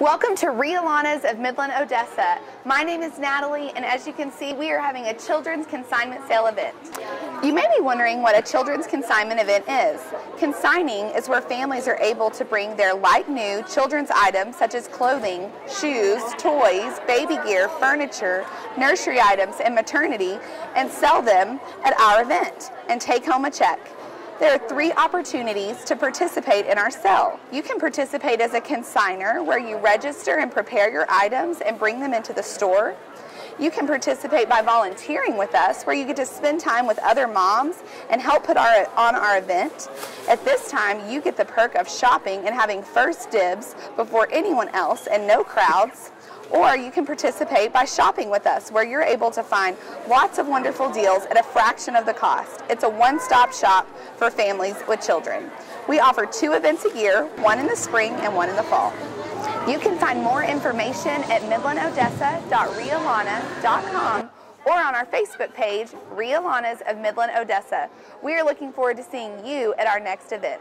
Welcome to Rhea Lana's of Midland, Odessa. My name is Natalie, and as you can see, we are having a children's consignment sale event. You may be wondering what a children's consignment event is. Consigning is where families are able to bring their like new children's items such as clothing, shoes, toys, baby gear, furniture, nursery items, and maternity and sell them at our event and take home a check. There are three opportunities to participate in our sale. You can participate as a consigner where you register and prepare your items and bring them into the store. You can participate by volunteering with us where you get to spend time with other moms and help put our, on our event. At this time, you get the perk of shopping and having first dibs before anyone else and no crowds. Or you can participate by shopping with us where you're able to find lots of wonderful deals at a fraction of the cost. It's a one-stop shop for families with children. We offer two events a year, one in the spring and one in the fall. You can find more information at midlandodessa.rhealana.com or on our Facebook page, Rhea Lana's of Midland, Odessa. We are looking forward to seeing you at our next event.